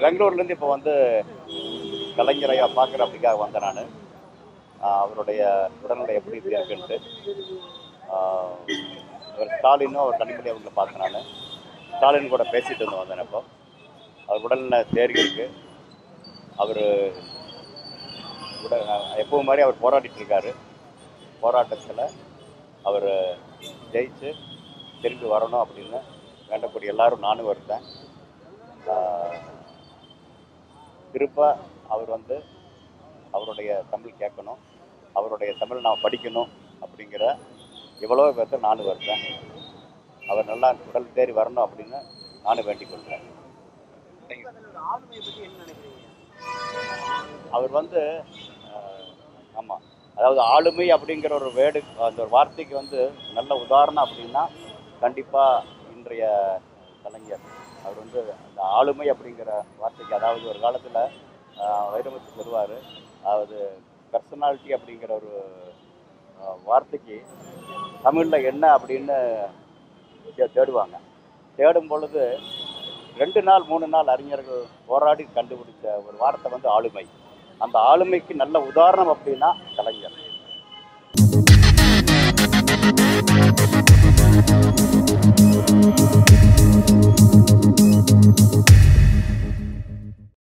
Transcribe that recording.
பெங்களூர்லேருந்து இப்போ வந்து கலைஞரையா பார்க்குற அப்படிக்காக வந்தேன் நான். அவருடைய உடல்நிலை எப்படி இருக்குன்ட்டு. அவர் ஸ்டாலினும் அவர் தனிப்படி அவங்கள பார்த்தேன் நான். ஸ்டாலின் கூட பேசிட்டு வந்து வந்தேன் இப்போ அவர் உடல்நிலை தேறி இருக்கு. அவர் உடல் எப்பவும் மாதிரி அவர் போராடிட்டு இருக்காரு. போராட்டத்தில் அவர் ஜெயிச்சு திரும்பி வரணும் அப்படின்னு வேண்டக்கூடிய எல்லாரும் நானும் வருத்தேன். திருப்ப அவர் வந்து அவருடைய தமிழ் கேட்கணும் அவருடைய தமிழ் நான் படிக்கணும் அப்படிங்கிற எவ்வளோ பேர்த்த நானும் வருத்தேன். அவர் நல்லா உடல் தேறி வரணும் அப்படின்னு நானும் வேண்டிக் கொள்கிறேன் அவர் வந்து ஆமாம் அதாவது ஆளுமை அப்படிங்கிற ஒரு வேர்டு அந்த ஒரு வார்த்தைக்கு வந்து நல்ல உதாரணம் அப்படின்னா கண்டிப்பாக இன்றைய கலைஞர். அவர் வந்து ஆளுமை அப்படிங்கிற வார்த்தைக்கு அதாவது ஒரு காலத்தில் வைரமுத்து சொல்லுவார். அதாவது பர்சனாலிட்டி அப்படிங்கிற ஒரு வார்த்தைக்கு தமிழில் என்ன அப்படின்னு தேடுவாங்க. தேடும் பொழுது ரெண்டு நாள் மூணு நாள் அறிஞர்கள் போராடி கண்டுபிடிச்ச ஒரு வார்த்தை வந்து ஆளுமை. அந்த ஆளுமைக்கு நல்ல உதாரணம் அப்படின்னா கலைஞர்.